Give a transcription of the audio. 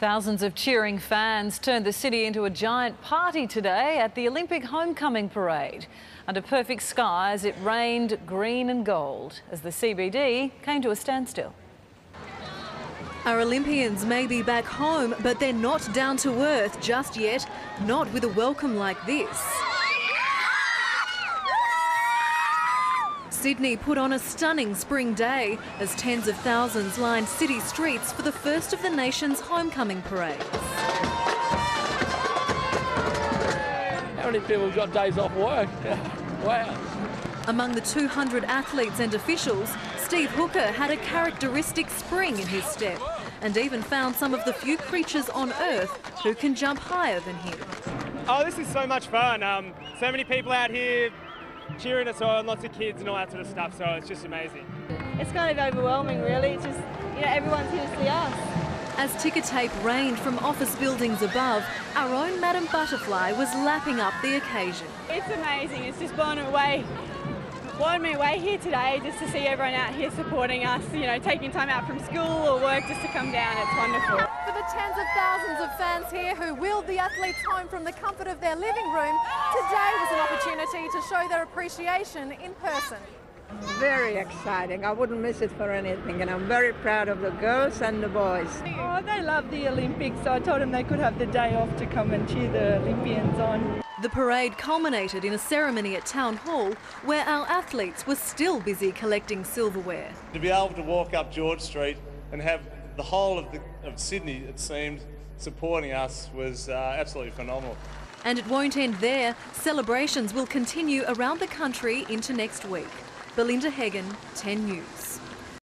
Thousands of cheering fans turned the city into a giant party today at the Olympic homecoming parade. Under perfect skies, it rained green and gold as the CBD came to a standstill. Our Olympians may be back home, but they're not down to earth just yet, not with a welcome like this. Sydney put on a stunning spring day as tens of thousands lined city streets for the first of the nation's homecoming parades. How many people have got days off work? wow. Among the 200 athletes and officials, Steve Hooker had a characteristic spring in his step and even found some of the few creatures on Earth who can jump higher than him. Oh, this is so much fun. Um, so many people out here cheering us on, lots of kids and all that sort of stuff, so it's just amazing. It's kind of overwhelming, really. It's just, you know, everyone's here to see us. As ticker tape rained from office buildings above, our own Madam Butterfly was lapping up the occasion. It's amazing. It's just blown away. Blown me away here today just to see everyone out here supporting us, you know, taking time out from school or work just to come down. It's wonderful. For the tens of thousands of fans here who wheeled the athletes home from the comfort of their living room, today was an opportunity to show their appreciation in person. Very exciting. I wouldn't miss it for anything, and I'm very proud of the girls and the boys. Oh, they love the Olympics, so I told them they could have the day off to come and cheer the Olympians on. The parade culminated in a ceremony at Town Hall where our athletes were still busy collecting silverware. To be able to walk up George Street and have the whole of, the, of Sydney, it seemed, supporting us was uh, absolutely phenomenal. And it won't end there. Celebrations will continue around the country into next week. Belinda Hagen, 10 News.